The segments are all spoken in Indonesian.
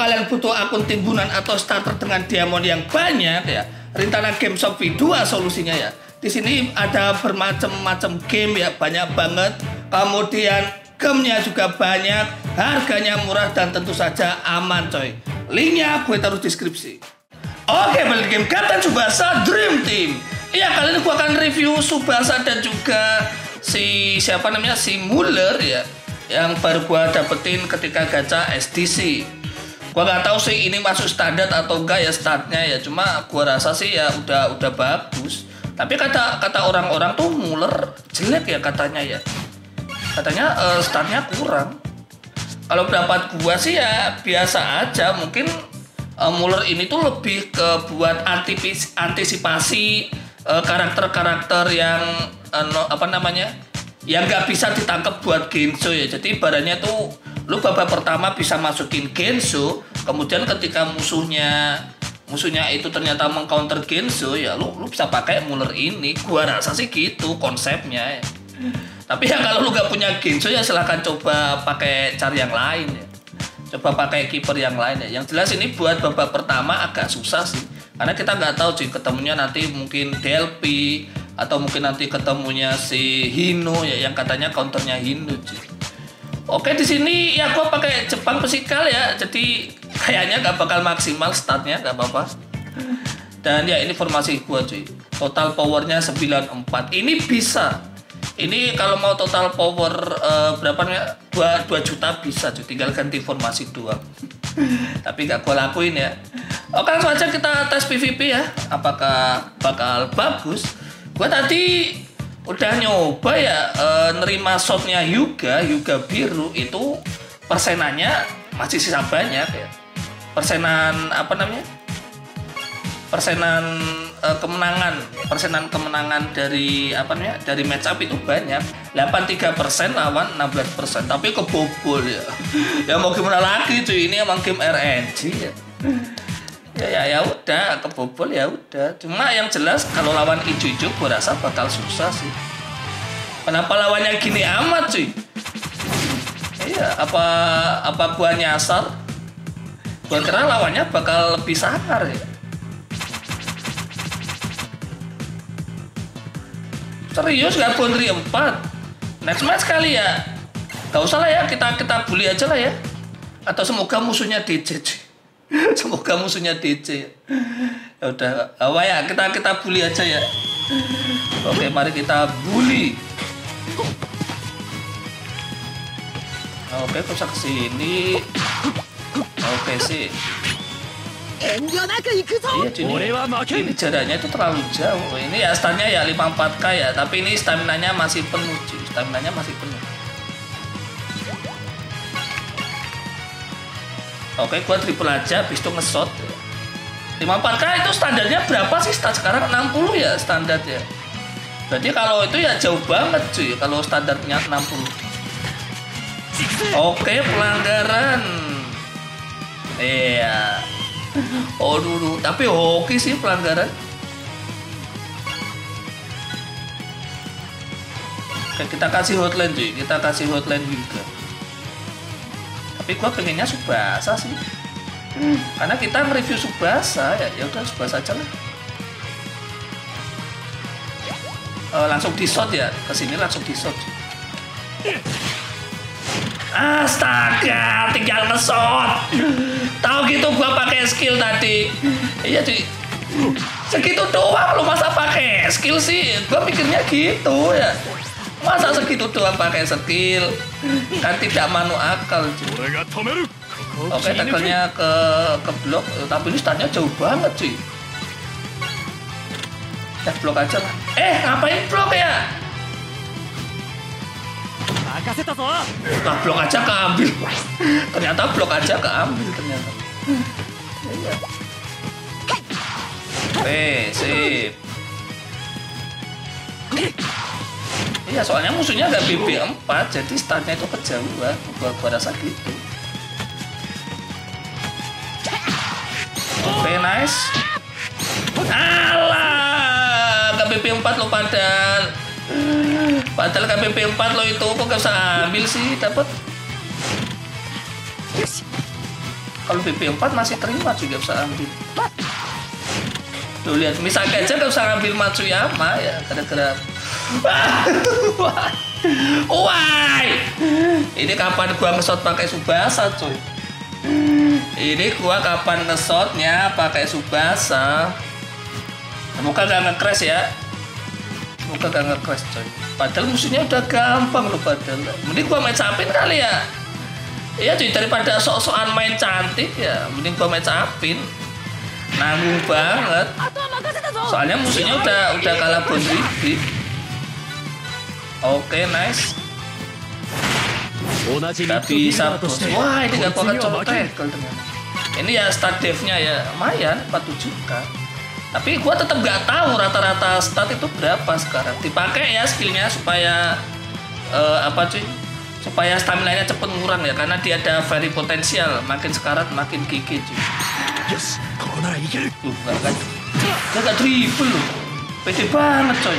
kalian butuh akun timbunan atau starter dengan diamond yang banyak ya, Rintana Game Shop V2 solusinya ya. Di sini ada bermacam-macam game ya, banyak banget. Kemudian gamenya juga banyak, harganya murah dan tentu saja aman coy. Linknya gue taruh deskripsi. Oke, balik game Kapten Subasa Dream Team. Iya, kali ini gue akan review Subasa dan juga si siapa namanya si Muller ya yang baru gue dapetin ketika gacha SDC. Gua nggak tahu sih ini masuk standar atau enggak ya startnya ya. Cuma gua rasa sih ya udah udah bagus. Tapi kata kata orang-orang tuh Muller jelek ya katanya ya. Katanya uh, startnya kurang. Kalau pendapat gua sih ya biasa aja. Mungkin uh, Muller ini tuh lebih ke buat antipis, antisipasi karakter karakter-karakter yang uh, no, apa namanya yang nggak bisa ditangkap buat Genso ya. Jadi badannya tuh lu babak pertama bisa masukin Genso, kemudian ketika musuhnya musuhnya itu ternyata mengcounter Genso ya lu lu bisa pakai Muller ini. Gua rasa sih gitu konsepnya ya. Tapi ya kalau lu gak punya Genso ya silahkan coba pakai cari yang lain ya. Coba pakai kiper yang lain ya. Yang jelas ini buat babak pertama agak susah sih. Karena kita nggak tahu sih ketemunya nanti mungkin DLP atau mungkin nanti ketemunya si Hino ya yang katanya counternya Hino cuy. Oke di sini ya gue pakai Jepang pesikal ya jadi kayaknya gak bakal maksimal startnya gak apa-apa. Dan ya ini formasi gue cuy. Total powernya 94. Ini bisa. Ini kalau mau total power uh, berapa nih? 2, 2 juta bisa cuy. Tinggal ganti formasi doang. Tapi gak gue lakuin ya. Oke langsung aja kita tes PVP ya. Apakah bakal bagus? gue tadi udah nyoba ya e, nerima shotnya Yuga Yuga biru itu persenannya masih sisa banyak ya. Persenan apa namanya? Persenan e, kemenangan persenan kemenangan dari apa namanya dari match up itu banyak. 83% lawan 16% tapi kebobol ya. Ya mau gimana lagi cuy? Ini emang game RNG ya ya ya ya udah kebobol ya udah. Cuma yang jelas kalau lawan ijo-ijo gue rasa bakal susah sih. Kenapa lawannya gini amat cuy? Iya apa apa gua nyasar? Gua kira lawannya bakal lebih sangar ya. Serius gak Bondri 4 next match kali ya. Gak usah lah ya kita kita bully aja lah ya. Atau semoga musuhnya DJ Semoga musuhnya DC. Ya udah, apa ya kita kita bully aja ya. Oke, mari kita bully. Oke, bisa ke sini. Oke sih. Iya, ini jaraknya itu terlalu jauh. Ini ya stamina ya 54k ya, tapi ini stamina-nya masih penuh. Stamina-nya masih penuh. Oke, gua triple aja, habis itu ngesot. 54k itu standarnya berapa sih? Start sekarang 60 ya standar ya. Berarti kalau itu ya jauh banget cuy kalau standarnya 60. Oke, pelanggaran. Iya. Oh dulu, tapi oke sih pelanggaran. Oke, kita kasih hotline cuy, kita kasih hotline juga tapi gue pengennya Subasa sih hmm. karena kita mereview Subasa ya ya udah Subasa aja lah uh, langsung di shot ya ke sini langsung di shot Astaga, tinggal nge-shot. Tahu gitu gua pakai skill tadi. Iya, cuy. Segitu doang lu masa pakai skill sih? Gua pikirnya gitu ya masa segitu doang pakai skill kan tidak manu akal cuy oke tackle-nya ke ke blok. Tapi ini startnya jauh banget cuy ya blok aja eh ngapain blok ya? Nah, blok aja keambil. Ternyata blok aja keambil ternyata. Iya. Eh, sip Iya soalnya musuhnya ada BB4 jadi startnya itu kejauhan gua, gua rasa gitu. Oke okay, nice. Alah KBP 4 lo padahal. Padahal KBP 4 lo itu kok gak usah ambil sih dapat Kalau BP4 masih terima juga bisa ambil. Tuh lihat, misalnya aja gak usah ngambil Matsuyama ya, gara-gara Why? Ini kapan gua ngesot pakai Subasa, coy? Ini gua kapan ngesotnya pakai Subasa? Semoga gak nge-crash ya. Semoga gak nge-crash, coy. Padahal musuhnya udah gampang loh padahal. Mending gua match upin kali ya. Iya cuy, daripada sok-sokan main cantik ya, mending gua match upin. Nanggung banget. Soalnya musuhnya udah udah kalah Bondribi. Oke, nice. Bisa bos. Wah, ini gak bakal coba tackle ternyata. Ini ya stat dev-nya ya lumayan 47k. Tapi gua tetap gak tahu rata-rata stat itu berapa sekarang. Dipakai ya skillnya supaya uh, apa cuy? Supaya stamina-nya cepet ngurang ya karena dia ada very potensial. Makin sekarat makin gigi cuy. Yes, nara igeru. Tuh, gak? Gak gak triple loh. Pede banget coy.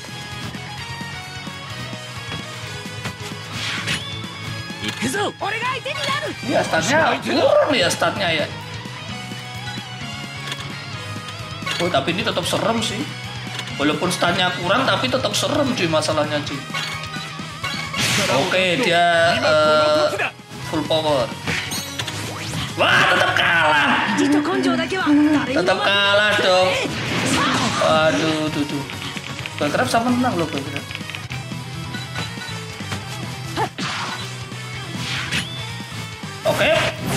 Ini statnya kurang ya statnya ya Oh tapi ini tetap serem sih. Walaupun statnya kurang tapi tetap serem cuy masalahnya cuy. Oke okay, dia uh, full power. Wah tetap kalah. Tetap kalah dong. Waduh tuh tuh. Bagrab sama menang loh Bagrab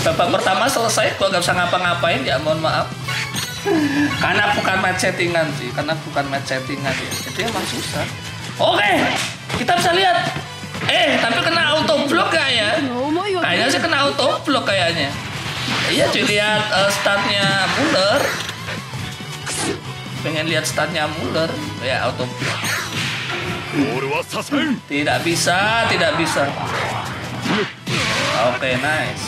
babak pertama selesai gua nggak bisa ngapa-ngapain ya mohon maaf. Karena bukan match settingan sih karena bukan match settingan ya. Jadi emang susah. Oke kita bisa lihat. Eh tapi kena auto block gak ya? Kayaknya sih kena auto block kayaknya. Iya dilihat uh, startnya Muller. Pengen lihat startnya Muller. Ya auto block tidak bisa tidak bisa. Oke, nice.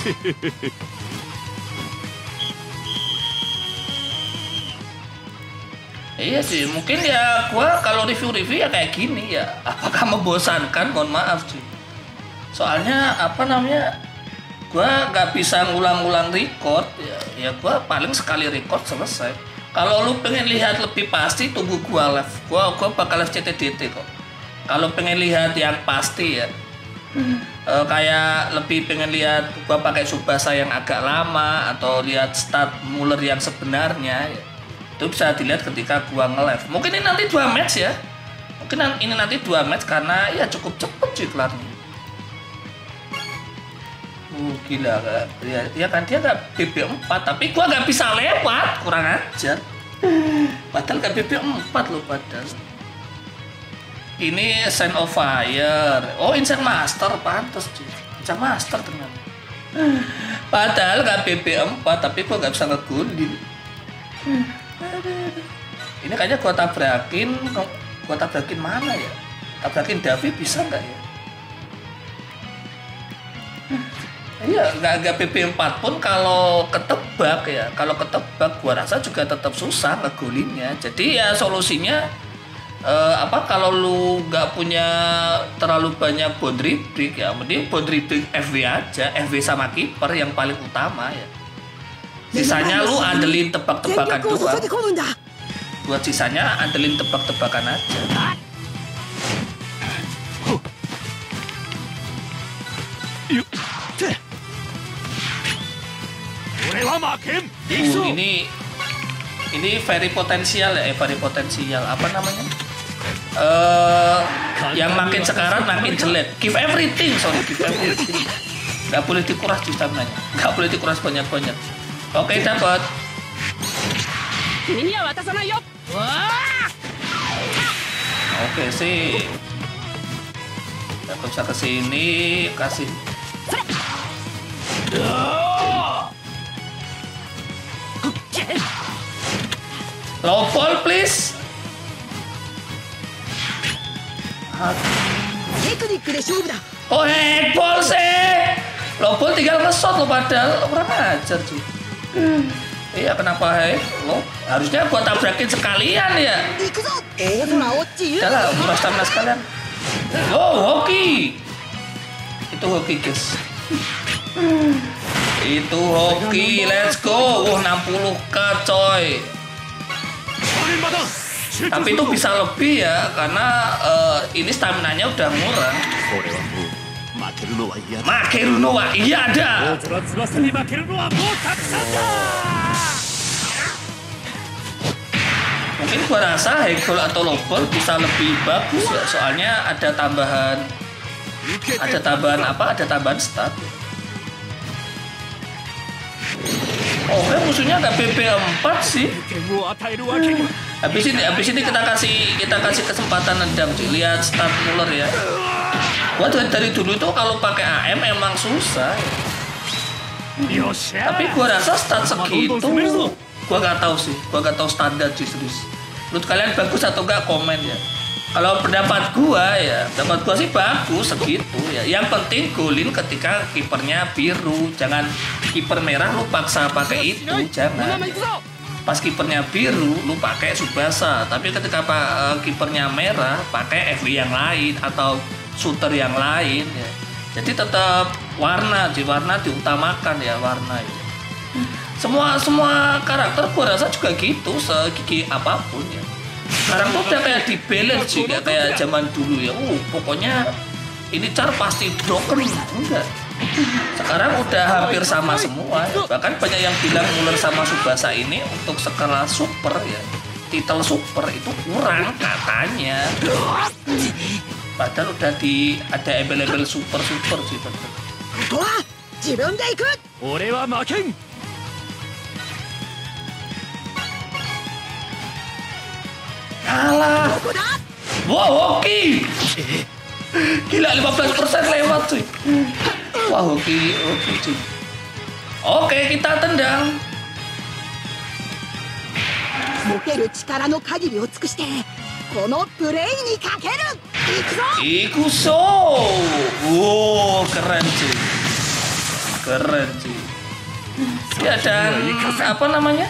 Iya sih, mungkin ya gua kalau review-review ya kayak gini ya. Apakah membosankan? Mohon maaf sih. Soalnya apa namanya? Gua nggak bisa ngulang-ngulang record ya. Ya gua paling sekali record selesai. Kalau lu pengen lihat lebih pasti tunggu gua live. Gua gua bakal live CTDT kok. Kalau pengen lihat yang pasti ya. Eh, kayak lebih pengen lihat gua pakai Subasa yang agak lama atau lihat stat Muller yang sebenarnya ya. Itu bisa dilihat ketika gua nge-live. Mungkin ini nanti dua match ya. Mungkin ini nanti dua match karena ya cukup cepet sih kelarnya. Uh, gila gak? Ya, ya kan dia gak BB4 tapi gua gak bisa lewat kurang ajar padahal gak BB4 loh padahal ini Sign of Fire. Oh Insect Master pantas cuy. Insect Master ternyata. Padahal gak BB4 tapi gua gak bisa ngegulin ini kayaknya gua tabrakin gua tabrakin mana ya? Tabrakin Davi bisa nggak ya? Iya, nggak nggak PP4 pun kalau ketebak ya, kalau ketebak gua rasa juga tetap susah ngegolinnya. Jadi ya solusinya uh, apa kalau lu nggak punya terlalu banyak bond dribbling ya mending bond dribbling FW aja FW sama kiper yang paling utama ya. Sisanya lu andelin tebak-tebakan dua. buat sisanya andelin tebak-tebakan aja. Uh, ini ini very potensial ya, eh, very potensial. Apa namanya? uh, yang makin sekarang makin jelek. Give everything, sorry, give everything. Gak boleh dikuras staminanya. Gak boleh dikuras banyak-banyak. Oke, okay, dapat. Oke okay, sih. Kita bisa ke sini, kasih. Low ball please. テクニックで勝負だ Oh hack ball sih. Low ball tinggal nge-shot lo padahal kurang ajar cuy. Iya kenapa hack? Lo harusnya buat tabrakin sekalian ya. 行くぞ大空オッチ Udah lah, udah stamina sekalian. Oh, hoki. Itu hoki, guys. Itu hoki, let's go. Wah, 60k coy. tapi itu bisa lebih ya karena uh, ini stamina nya udah murah. Makiru no wa iya ada. Mungkin gua rasa Hegel atau Lover bisa lebih bagus ya soalnya ada tambahan ada tambahan apa? Ada tambahan stat. Oh, eh, musuhnya ada PP4 sih. Habis ini habis ini kita kasih kita kasih kesempatan nendang sih. Lihat start Muller ya. Waduh dari dulu tuh kalau pakai AM emang susah. Tapi gua rasa start segitu. Gua nggak tahu sih. Gua nggak tahu standar sih serius. Menurut kalian bagus atau enggak komen ya kalau pendapat gua ya pendapat gua sih bagus segitu ya. Yang penting golin ketika kipernya biru. Jangan kiper merah lu paksa pakai itu jangan ya. pas kipernya biru lu pakai subasa. Tapi ketika uh, kipernya merah pakai FW yang lain atau shooter yang lain ya. jadi tetap warna di warna diutamakan ya warna ya. semua semua karakter gua rasa juga gitu segigi apa pun ya Sekarang tuh udah kayak di balance sih, kayak, kayak zaman dulu ya. Uh, pokoknya ini car pasti broken enggak. Sekarang udah hampir sama semua. ya. Bahkan banyak yang bilang Muller sama Subasa ini untuk skala super ya. Titel super itu kurang katanya. Padahal udah di ada embel-embel super super sih tetep. ここは自分で行く俺は負けん Alah, ここだ wow hoki. Gila 15% lewat cuy. Wah hoki, hoki cuy. Oke kita tendang. 持てる力の限りを尽くしてこのプレイにかける行くぞ Ikuso. Wow keren cuy. Keren cuy. Ya dan apa namanya?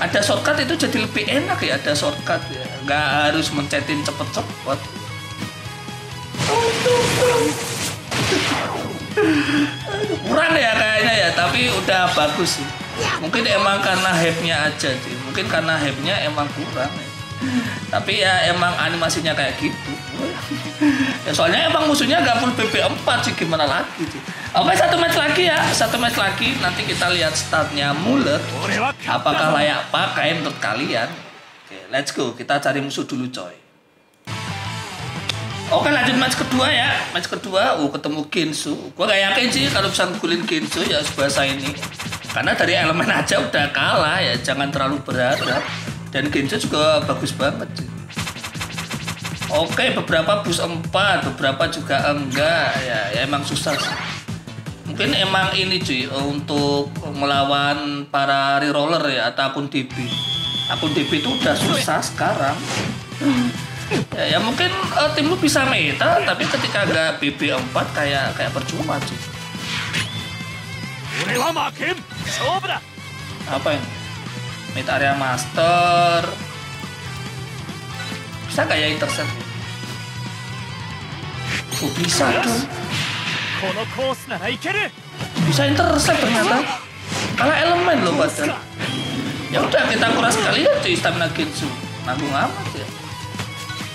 Ada shortcut itu jadi lebih enak ya ada shortcut ya. Nggak harus mencetin cepet-cepet. kurang ya kayaknya ya tapi udah bagus sih mungkin emang karena hype-nya aja sih mungkin karena hype-nya emang kurang ya. tapi ya emang animasinya kayak gitu ya soalnya emang musuhnya nggak full BP4 sih gimana lagi sih Oke satu match lagi ya, satu match lagi nanti kita lihat statnya mulut apakah layak pakai menurut kalian. Oke, let's go. Kita cari musuh dulu, coy. Oke, lanjut match kedua ya. Match kedua, uh ketemu Kinsu. Gue gak yakin sih kalau bisa ngulin Kinsu ya sebahasa ini. Karena dari elemen aja udah kalah ya, jangan terlalu berharap. Dan Kinsu juga bagus banget. Sih. Oke, beberapa bus empat, beberapa juga enggak ya, ya emang susah sih. Mungkin emang ini cuy untuk melawan para reroller ya atau akun DB. Akun DB itu udah susah sekarang. ya, ya mungkin uh, tim lu bisa meta tapi ketika ada BB4 kayak kayak percuma cuy. Apa ini? Meta area master. Bisa kayak ya intercept? Oh, bisa dong. Bisa intercept ternyata. Kalah elemen loh badan. Ya udah kita kuras sekali ya cuy stamina Gensu. Nanggung amat ya.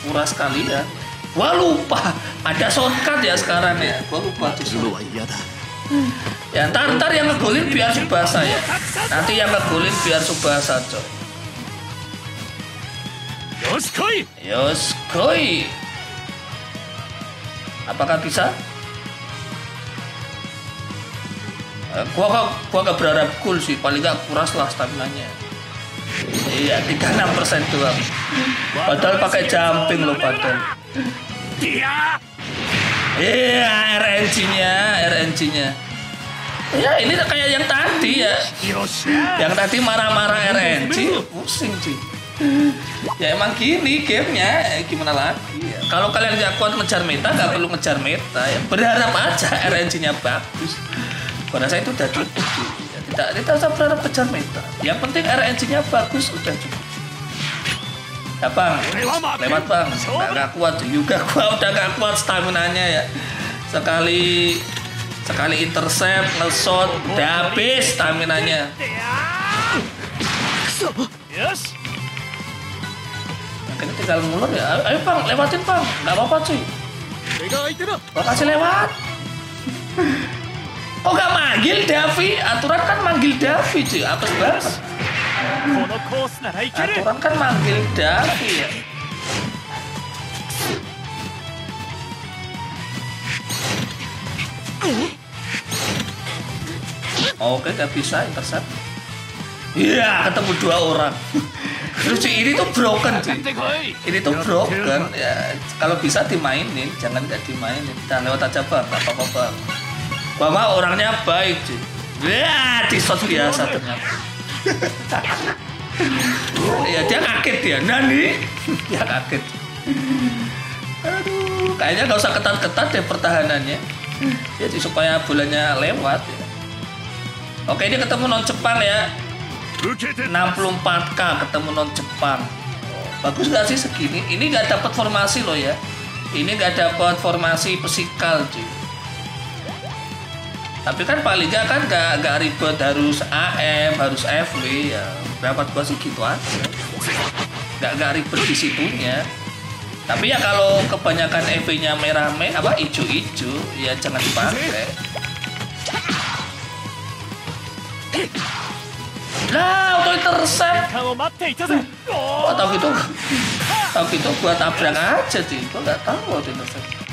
Kuras sekali ya. Gua lupa ada shortcut ya sekarang ya. Gua lupa tuh. Iya ya ntar ntar yang ngegolin biar Subasa ya. Nanti yang ngegolin biar Subasa coy. Yoskoi. Yoskoi. Apakah bisa? gua gak gua gak berharap cool sih. Paling gak kuras lah staminanya. Iya 36 persen doang padahal pakai jumping loh padahal. Iya. Yeah, RNG nya RNG nya ya ini kayak yang tadi ya. Yang tadi marah-marah RNG pusing sih ya emang gini gamenya. Eh, gimana lagi ya. kalau kalian gak kuat ngejar meta gak perlu ngejar meta. Ya berharap aja RNG nya bagus pada saya itu udah cukup ya, tidak kita usah berharap kejar meta. yang penting RNG-nya bagus udah cukup. Ya bang. Lewat bang. Nggak, nggak kuat. Juga gua udah nggak kuat stamina nya ya. Sekali sekali intercept ngesot udah habis stamina nya akhirnya tinggal ngulur ya. Ayo bang lewatin bang. Nggak apa-apa cuy. Makasih lewat. Oh nggak manggil Davi, aturan kan manggil Davi cuy, sih banget. Aturan kan manggil Davi ya. Oke, gak bisa intercept. Iya, ketemu dua orang. Terus cuy, ini tuh broken cuy. Ini tuh broken. Ya, kalau bisa dimainin, jangan gak dimainin. Dan lewat aja bang, apa-apa bang. Mama orangnya baik sih, ya disos biasa ternyata ya dia kaget ya nani dia kaget. Aduh kayaknya nggak usah ketat-ketat deh pertahanannya. Ya supaya bulannya lewat ya. oke ini ketemu non Jepang ya. 64k ketemu non Jepang. Bagus gak sih segini? Ini gak dapat formasi loh ya. Ini gak dapat formasi pesikal cuy tapi kan paling gak kan gak, gak ribet harus AM harus FW ya. Dapat gua sih gitu aja. Gak, gak ribet di situnya. Tapi ya kalau kebanyakan FW nya merah merah apa ijo-ijo ya jangan dipakai. Lah auto intercept oh tau gitu? Tau gitu buat tabrak aja sih gua nggak tahu auto intercept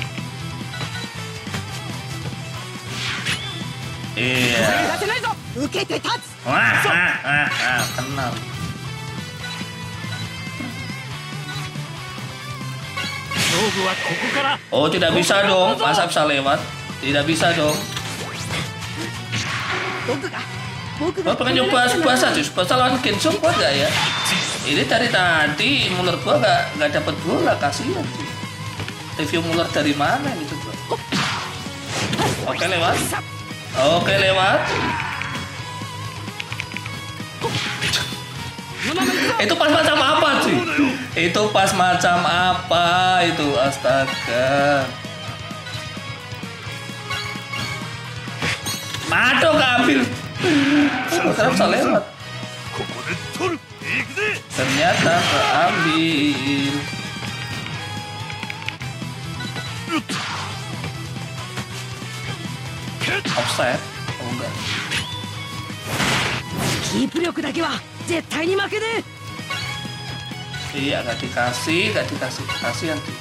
Oh, tidak bisa dong. Masa bisa lewat? Tidak bisa dong. Oh, pengen nyoba Subasa saja, Subasa lawan Kenzo kuat gak ya? Ini dari tadi Muller gua gak, gak dapet bola. Kasihan cuy. Review Muller dari mana gitu bro. Oke, lewat. Oke lewat. itu pas macam apa sih? Itu pas macam apa itu astaga. Mato ngambil. Bisa lewat. Ternyata keambil Offset? Oh enggak. キープ力だけは絶対に負けねえ Iya gak dikasih, gak dikasih, kasihan tuh.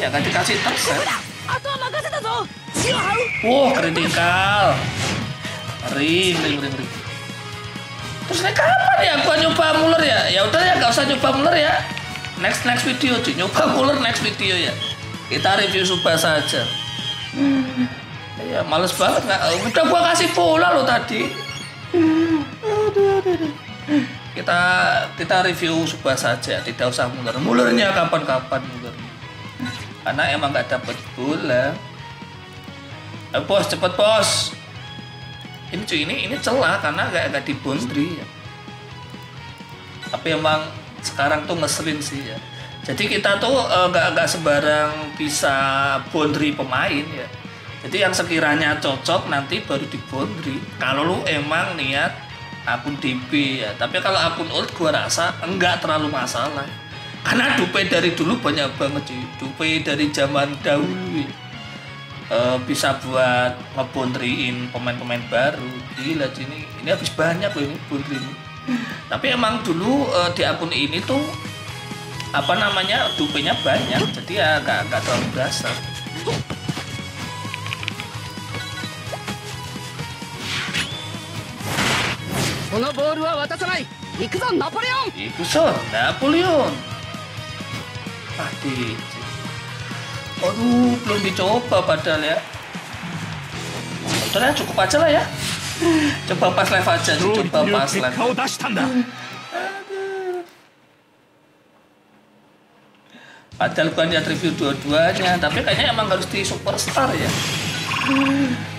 Iya gak dikasih terset. あとは任せたぞ血を這う Wah kritikal. Ngeri, ngeri, ngeri, ngeri. Terus ini kapan ya gua nyoba Muller ya? Ya udah ya gak usah nyoba Muller ya. Next next video cuy, nyoba Muller next video ya. Kita review Subasa saja. Iya, males banget nggak? Udah gua kasih bola lo tadi. Aduh, aduh, aduh. Kita kita review Subasa saja, tidak usah Muller. Mullernya kapan-kapan Muller. Karena emang nggak dapet bola. Eh, bos, cepet bos. Ini cuy, ini ini celah karena gak, gak di boundary ya. Tapi emang sekarang tuh ngeselin sih ya. Jadi kita tuh eh, nggak nggak sembarang bisa boundary pemain ya. Jadi yang sekiranya cocok nanti baru di boundary. Kalau lu emang niat akun DB ya. Tapi kalau akun old gua rasa enggak terlalu masalah. Karena dupe dari dulu banyak banget cuy. Dupe dari zaman dahulu ya eh, bisa buat ngebondriin pemain-pemain baru gila sih, ini habis banyak loh ini bondri tapi emang dulu eh, di akun ini tuh apa namanya dupenya banyak jadi ya gak, gak terlalu berasa Ikuzo Napoleon! Aduh, belum dicoba padahal ya. Udah cukup aja lah ya. Coba pas live aja, coba pas live. Padahal gua niat review dua-duanya, tapi kayaknya emang harus di superstar ya.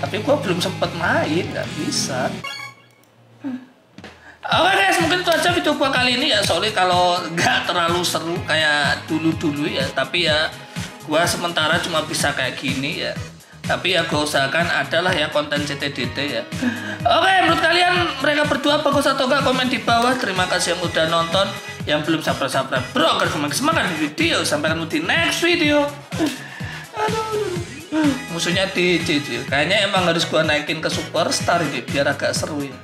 Tapi gua belum sempet main, nggak bisa. Oke guys, mungkin itu aja video gua kali ini ya. Soalnya kalau nggak terlalu seru kayak dulu-dulu ya, tapi ya gua sementara cuma bisa kayak gini ya. Tapi ya gue usahakan adalah ya konten CTDT ya. Oke, menurut kalian mereka berdua bagus atau enggak komen di bawah. Terima kasih yang udah nonton. Yang belum subscribe, bro, agar semakin semangat di video. Sampai ketemu di next video. Aduh, musuhnya DJ. Kayaknya emang harus gua naikin ke superstar ini biar agak seru ya.